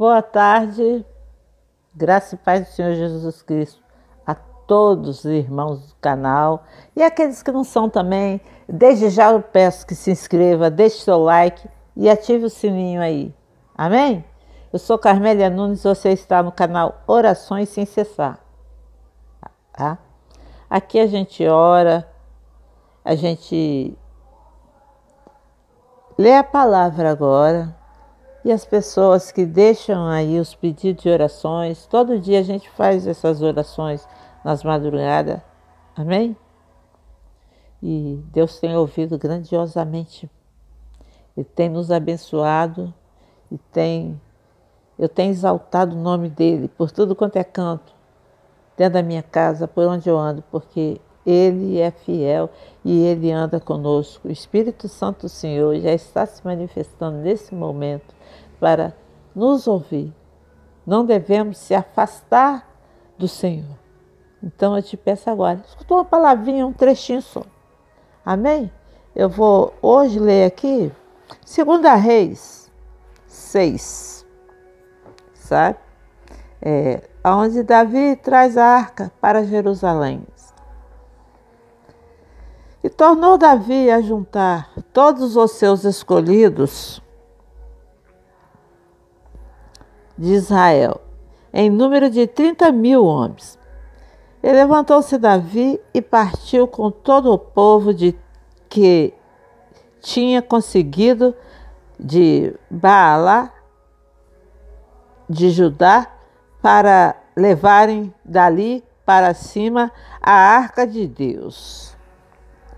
Boa tarde, graça e paz do Senhor Jesus Cristo a todos os irmãos do canal e aqueles que não são também. Desde já eu peço que se inscreva, deixe seu like e ative o sininho aí. Amém? Eu sou Carmélia Nunes, você está no canal Orações Sem Cessar. Tá? Aqui a gente ora, a gente lê a palavra agora e as pessoas que deixam aí os pedidos de orações, todo dia a gente faz essas orações nas madrugadas. Amém? E Deus tem ouvido grandiosamente. Ele tem nos abençoado e tem eu tenho exaltado o nome dele por tudo quanto é canto, dentro da minha casa, por onde eu ando, porque ele é fiel e ele anda conosco. O Espírito Santo do Senhor já está se manifestando nesse momento para nos ouvir. Não devemos se afastar do Senhor. Então eu te peço agora, escuta uma palavrinha, um trechinho só. Amém? Eu vou hoje ler aqui, 2 Reis 6 sabe? É, onde Davi traz a arca para Jerusalém. E tornou Davi a juntar todos os seus escolhidos de Israel, em número de 30 mil homens. E levantou-se Davi e partiu com todo o povo de que tinha conseguido de Baala de Judá para levarem dali para cima a arca de Deus.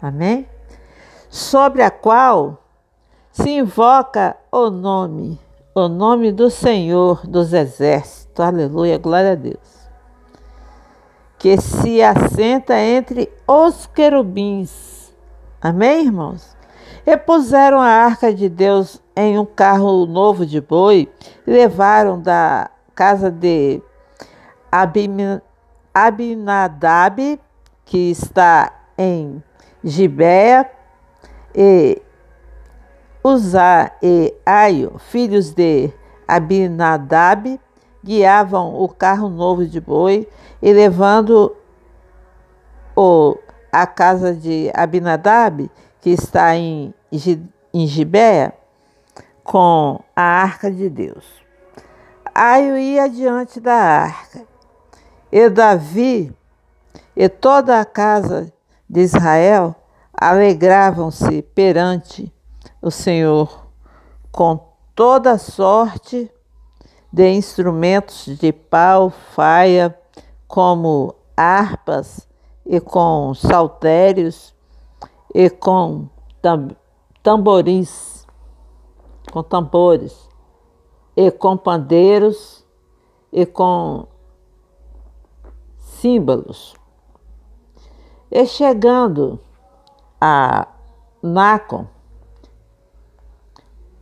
Amém? Sobre a qual se invoca o nome, o nome do Senhor dos Exércitos. Aleluia, glória a Deus. Que se assenta entre os querubins. Amém, irmãos? Repuseram a arca de Deus em um carro novo de boi e levaram da casa de Abinadab, que está em Gibeia, e Uzá e Aio, filhos de Abinadab, guiavam o carro novo de boi e levando o a casa de Abinadab, que está em em Gibéia com a arca de Deus. Aio ia diante da arca, e Davi e toda a casa de Israel alegravam-se perante o Senhor com toda sorte de instrumentos de pau, faia, como harpas e com saltérios e com tam, tamboris, com tambores, e com pandeiros, e com símbolos. E chegando a Nacon,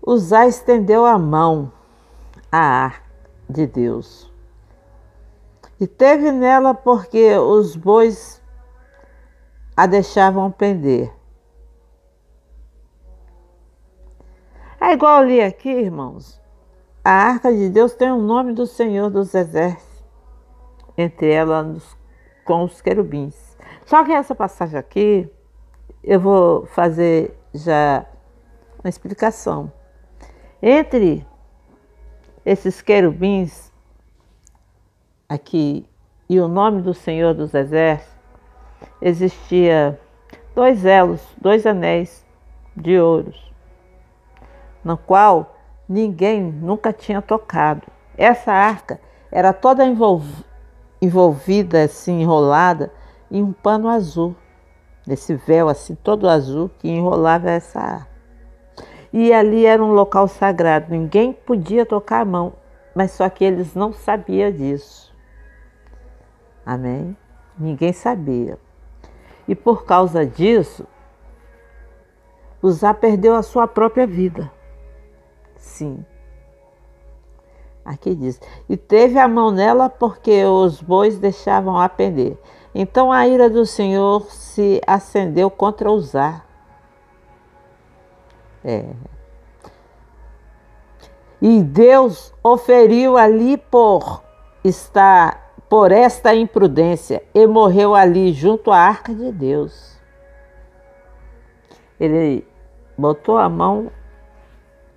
Uzá estendeu a mão à arca de Deus. E teve nela porque os bois a deixavam pender. É igual ali aqui, irmãos. A arca de Deus tem o nome do Senhor dos Exércitos, entre ela com os querubins. Só que essa passagem aqui, eu vou fazer já uma explicação. Entre esses querubins aqui e o nome do Senhor dos Exércitos, existia dois elos, dois anéis de ouros no qual ninguém nunca tinha tocado. Essa arca era toda envolvida, assim, enrolada em um pano azul, nesse véu assim, todo azul que enrolava essa. E ali era um local sagrado, ninguém podia tocar a mão, mas só que eles não sabiam disso. Amém? Ninguém sabia. E por causa disso, Uzá perdeu a sua própria vida. Sim. Aqui diz: E teve a mão nela porque os bois deixavam a pender. Então a ira do Senhor se acendeu contra Uzá. É. E Deus oferiu ali por estar por esta imprudência e morreu ali junto à arca de Deus. Ele botou a mão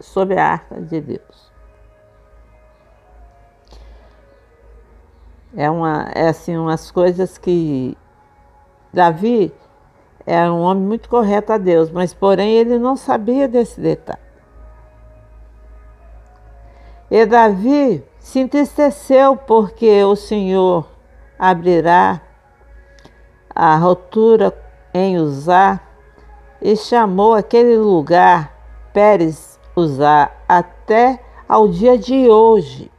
sobre a arca de Deus. É, uma, é assim, umas coisas que Davi era um homem muito correto a Deus, mas porém ele não sabia desse detalhe. E Davi se entristeceu porque o Senhor abrirá a rotura em Uzá e chamou aquele lugar Pérez Uzá até ao dia de hoje.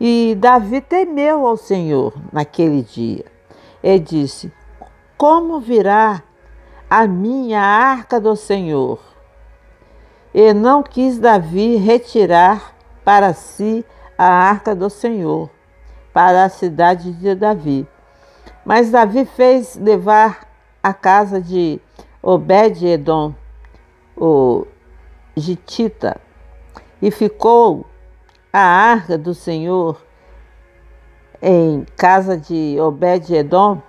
E Davi temeu ao Senhor naquele dia e disse: Como virá a minha arca do Senhor? E não quis Davi retirar para si a arca do Senhor para a cidade de Davi. Mas Davi fez levar a casa de Obed-Edom, o Gitita, e ficou a arca do Senhor em casa de Obed-Edom,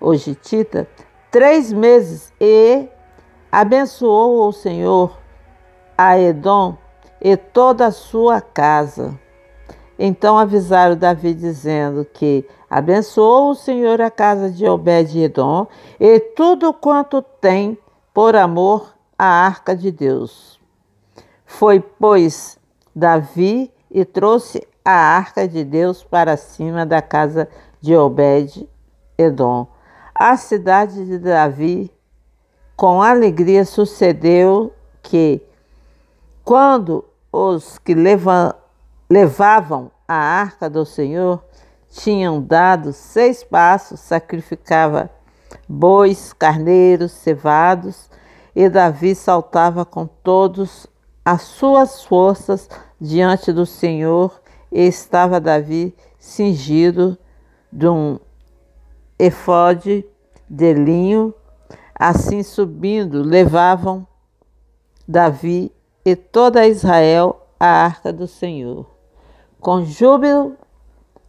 o Gitita, três meses e abençoou o Senhor a Edom e toda a sua casa. Então avisaram Davi, dizendo que abençoou o Senhor a casa de Obed-Edom e tudo quanto tem por amor à arca de Deus. Foi, pois, Davi e trouxe a arca de Deus para cima da casa de Obed-Edom. A cidade de Davi, com alegria, sucedeu que, quando os que levantaram levavam a arca do Senhor tinham dado seis passos, sacrificava bois, carneiros, cevados, e Davi saltava com todas as suas forças diante do Senhor, estava Davi cingido de um efode de linho, assim subindo, levavam Davi e toda Israel a arca do Senhor com júbilo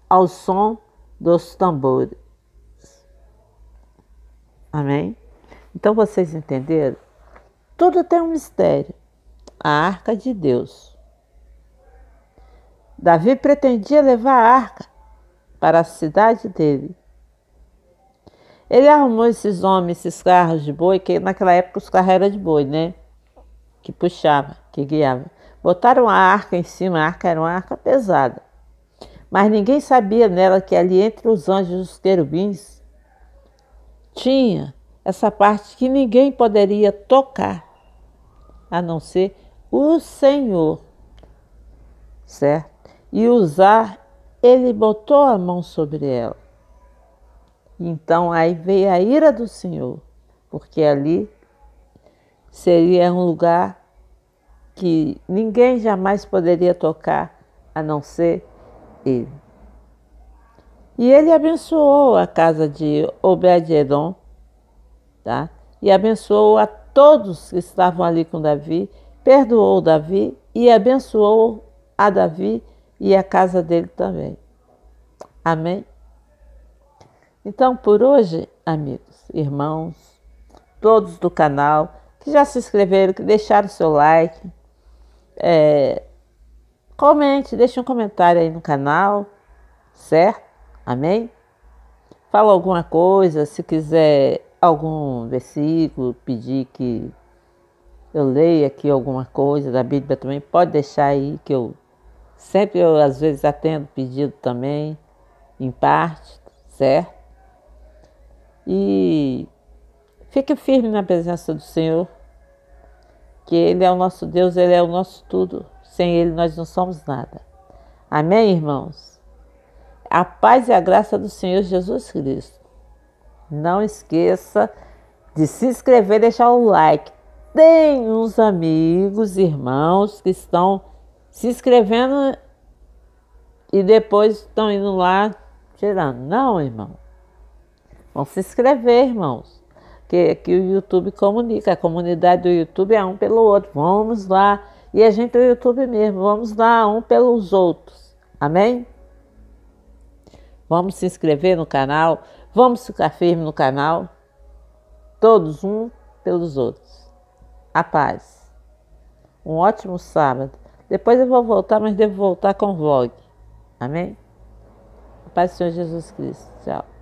ao som dos tambores. Amém? Então vocês entenderam? Tudo tem um mistério. A arca de Deus. Davi pretendia levar a arca para a cidade dele. Ele arrumou esses homens, esses carros de boi, que naquela época os carros eram de boi, né? Que puxava, que guiava. Botaram a arca em cima, a arca era uma arca pesada. Mas ninguém sabia nela que ali entre os anjos os querubins tinha essa parte que ninguém poderia tocar, a não ser o Senhor, certo? E usar, ele botou a mão sobre ela. Então aí veio a ira do Senhor, porque ali seria um lugar que ninguém jamais poderia tocar a não ser ele. E ele abençoou a casa de Obed-Edom, tá? E abençoou a todos que estavam ali com Davi, perdoou Davi e abençoou a Davi e a casa dele também. Amém? Então, por hoje, amigos, irmãos, todos do canal, que já se inscreveram, que deixaram seu like, é, comente, deixe um comentário aí no canal, certo? Amém? Fala alguma coisa, se quiser algum versículo, pedir que eu leia aqui alguma coisa da Bíblia também, pode deixar aí que eu sempre eu às vezes atendo pedido também, em parte, certo? E fique firme na presença do Senhor, que Ele é o nosso Deus, Ele é o nosso tudo. Sem Ele nós não somos nada. Amém, irmãos? A paz e a graça do Senhor Jesus Cristo. Não esqueça de se inscrever e deixar o like. Tem uns amigos, irmãos que estão se inscrevendo e depois estão indo lá tirando. Não, irmão. Vão se inscrever, irmãos que, que o YouTube comunica. A comunidade do YouTube é um pelo outro. Vamos lá E a gente no YouTube mesmo. Vamos lá, um pelos outros. Amém? Vamos se inscrever no canal. Vamos ficar firme no canal. Todos um pelos outros. A paz. Um ótimo sábado. Depois eu vou voltar, mas devo voltar com vlog. Amém? A paz do Senhor Jesus Cristo. Tchau.